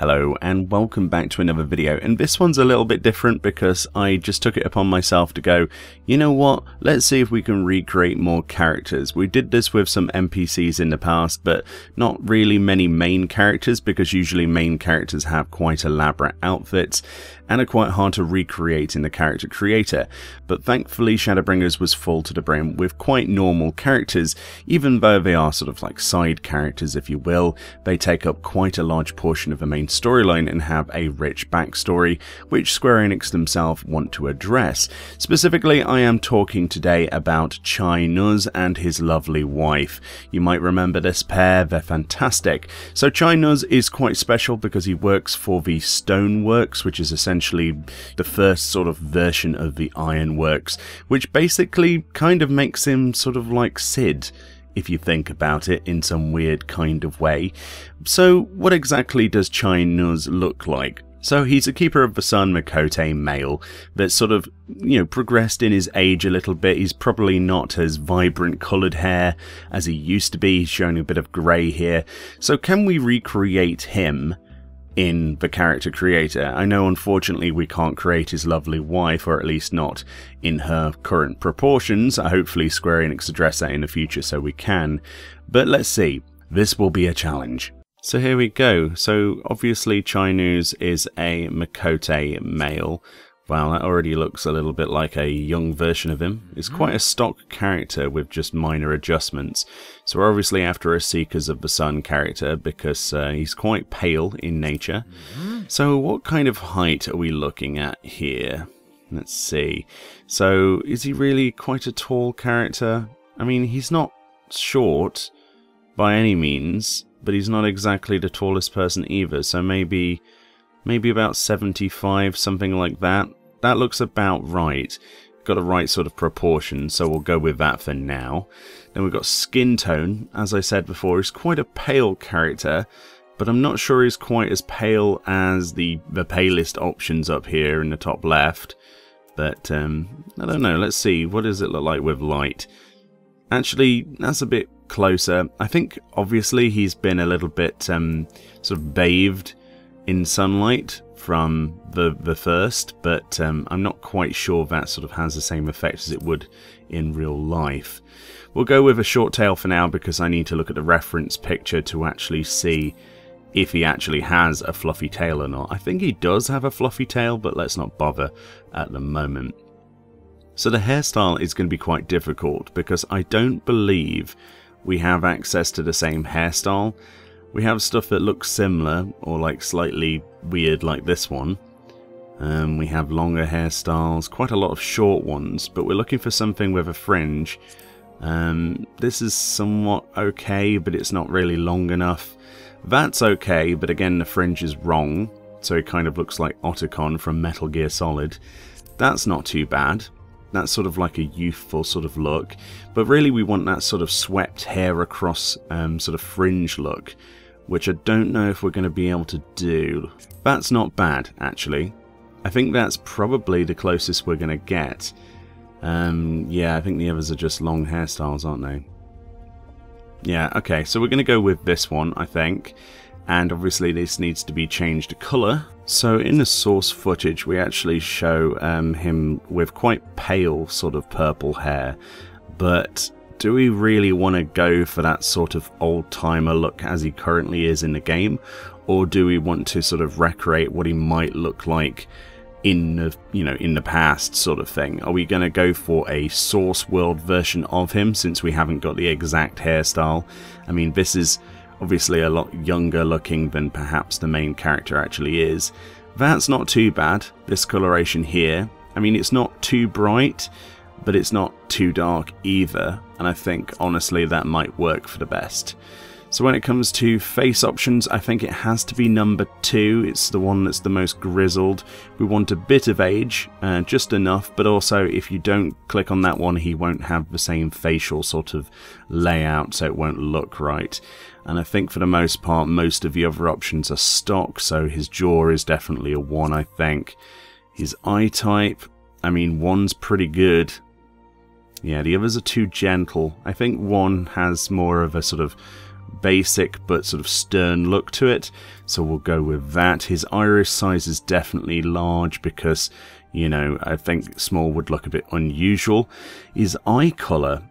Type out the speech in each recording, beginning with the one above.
Hello and welcome back to another video. And this one's a little bit different because I just took it upon myself to go you know what? Let's see if we can recreate more characters. We did this with some NPCs in the past but not really many main characters because usually main characters have quite elaborate outfits and are quite hard to recreate in the character creator. But thankfully Shadowbringers was full to the brim with quite normal characters even though they are sort of like side characters if you will. They take up quite a large portion of the main storyline and have a rich backstory, which Square Enix themselves want to address. Specifically, I am talking today about Chai-Nuzz and his lovely wife. You might remember this pair, they're fantastic. So Chai-Nuzz is quite special because he works for the Stoneworks, which is essentially the first sort of version of the Ironworks, which basically kind of makes him sort of like Cid if you think about it in some weird kind of way. So, what exactly does Chai-Nuzz look like? So he's a keeper of the sun Miqo'te male that's sort of, you know, progressed in his age a little bit. He's probably not as vibrant coloured hair as he used to be, He's showing a bit of grey here. So can we recreate him in the character creator. I know unfortunately we can't create his lovely wife, or at least not in her current proportions. Uh, hopefully Square Enix address that in the future so we can. But let's see. This will be a challenge. So here we go. So obviously Nuzz is a Miqo'te male. Wow, that already looks a little bit like a young version of him. It's quite a stock character with just minor adjustments. So we're obviously after a Seekers of the Sun character because uh, he's quite pale in nature. So what kind of height are we looking at here? Let's see. So is he really quite a tall character? I mean, he's not short by any means, but he's not exactly the tallest person either. So maybe maybe about 75, something like that. That looks about right. Got the right sort of proportion, so we'll go with that for now. Then we've got skin tone. As I said before, he's quite a pale character, but I'm not sure he's quite as pale as the, the palest options up here in the top left. But, um, I don't know. Let's see. What does it look like with light? Actually, that's a bit closer. I think, obviously, he's been a little bit um, sort of bathed in sunlight from the the first, but um, I'm not quite sure that sort of has the same effect as it would in real life. We'll go with a short tail for now because I need to look at the reference picture to actually see if he actually has a fluffy tail or not. I think he does have a fluffy tail, but let's not bother at the moment. So the hairstyle is going to be quite difficult because I don't believe we have access to the same hairstyle. We have stuff that looks similar or like slightly weird like this one. Um, we have longer hairstyles, quite a lot of short ones, but we're looking for something with a fringe. Um, this is somewhat okay, but it's not really long enough. That's okay, but again the fringe is wrong, so it kind of looks like Otacon from Metal Gear Solid. That's not too bad. That's sort of like a youthful sort of look, but really we want that sort of swept hair across um, sort of fringe look which I don't know if we're going to be able to do. That's not bad, actually. I think that's probably the closest we're going to get. Um, yeah, I think the others are just long hairstyles, aren't they? Yeah, okay, so we're going to go with this one, I think. And obviously this needs to be changed to colour. So in the source footage, we actually show um, him with quite pale sort of purple hair. But do we really want to go for that sort of old-timer look as he currently is in the game? Or do we want to sort of recreate what he might look like in the, you know, in the past sort of thing? Are we going to go for a source world version of him since we haven't got the exact hairstyle? I mean, this is obviously a lot younger looking than perhaps the main character actually is. That's not too bad, this coloration here. I mean, it's not too bright, but it's not too dark either, and I think honestly that might work for the best. So when it comes to face options, I think it has to be number two. It's the one that's the most grizzled. We want a bit of age, uh, just enough, but also if you don't click on that one, he won't have the same facial sort of layout, so it won't look right. And I think for the most part, most of the other options are stock, so his jaw is definitely a one, I think. His eye type, I mean, one's pretty good. Yeah, the others are too gentle. I think one has more of a sort of basic but sort of stern look to it. So we'll go with that. His iris size is definitely large because, you know, I think small would look a bit unusual. His eye colour,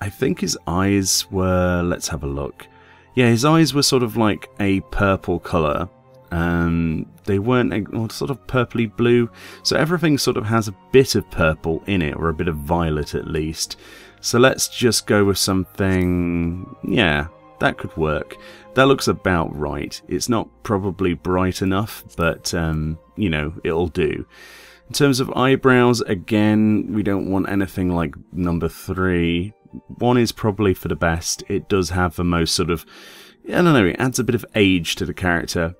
I think his eyes were, let's have a look. Yeah, his eyes were sort of like a purple colour. Um, they weren't sort of purpley blue, so everything sort of has a bit of purple in it, or a bit of violet at least. So let's just go with something, yeah, that could work. That looks about right. It's not probably bright enough, but, um, you know, it'll do. In terms of eyebrows, again, we don't want anything like number three. One is probably for the best. It does have the most sort of, I don't know, it adds a bit of age to the character.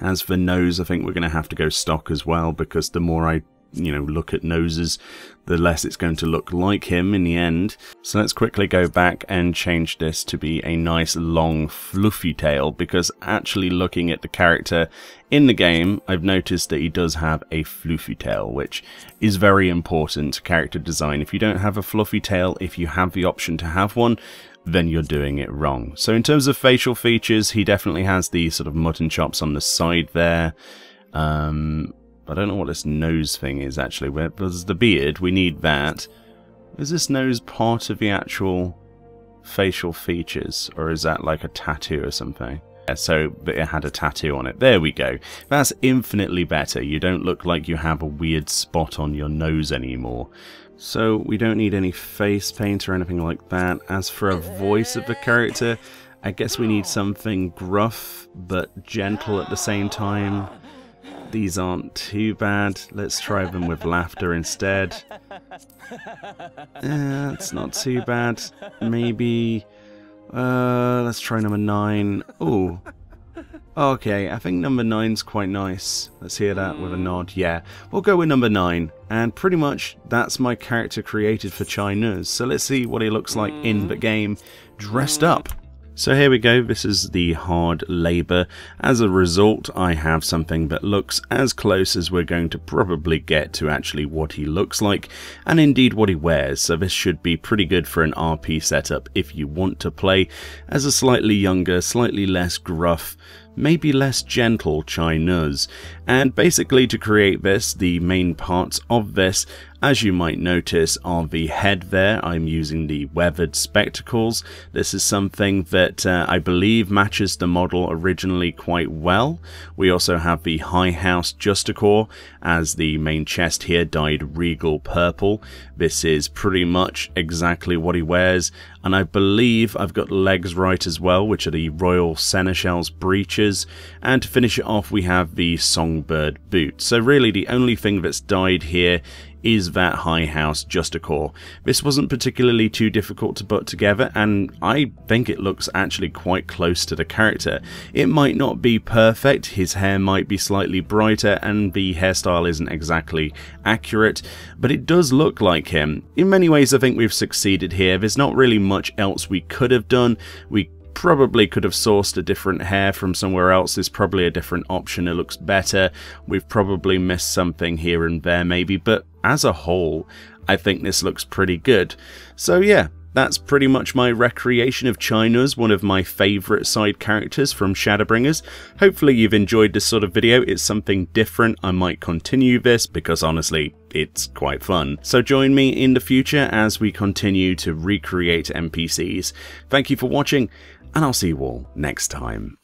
As for nose, I think we're going to have to go stock as well, because the more I you know, look at noses, the less it's going to look like him in the end. So let's quickly go back and change this to be a nice long fluffy tail because actually looking at the character in the game, I've noticed that he does have a fluffy tail, which is very important to character design. If you don't have a fluffy tail, if you have the option to have one, then you're doing it wrong. So in terms of facial features, he definitely has the sort of mutton chops on the side there. Um, I don't know what this nose thing is actually. Where there's the beard, we need that. Is this nose part of the actual facial features, or is that like a tattoo or something? Yeah, so it had a tattoo on it. There we go. That's infinitely better. You don't look like you have a weird spot on your nose anymore. So we don't need any face paint or anything like that. As for a voice of the character, I guess we need something gruff but gentle at the same time. These aren't too bad. Let's try them with laughter instead. Yeah, it's not too bad. Maybe... Uh, let's try number 9. Oh. Okay, I think number nine's quite nice. Let's hear that with a nod. Yeah, we'll go with number 9. And pretty much that's my character created for Chai So let's see what he looks like in the game dressed up. So here we go, this is the hard labour. As a result, I have something that looks as close as we're going to probably get to actually what he looks like, and indeed what he wears, so this should be pretty good for an RP setup if you want to play as a slightly younger, slightly less gruff, maybe less gentle Chai-Nuzz. And basically to create this, the main parts of this as you might notice on the head there, I'm using the weathered spectacles. This is something that uh, I believe matches the model originally quite well. We also have the High House Justaucorps as the main chest here dyed regal purple. This is pretty much exactly what he wears and I believe I've got legs right as well which are the Royal Seneschal's breeches and to finish it off we have the Songbird boot. So really the only thing that's died here is that High House Justaucorps. This wasn't particularly too difficult to put together, and I think it looks actually quite close to the character. It might not be perfect, his hair might be slightly brighter, and the hairstyle isn't exactly accurate, but it does look like him. In many ways, I think we've succeeded here. There's not really much else we could have done. We probably could have sourced a different hair from somewhere else. There's probably a different option. It looks better. We've probably missed something here and there maybe, but as a whole, I think this looks pretty good. So yeah, that's pretty much my recreation of Chai-Nuzz, one of my favourite side characters from Shadowbringers. Hopefully you've enjoyed this sort of video, it's something different, I might continue this because honestly, it's quite fun. So join me in the future as we continue to recreate NPCs. Thank you for watching, and I'll see you all next time.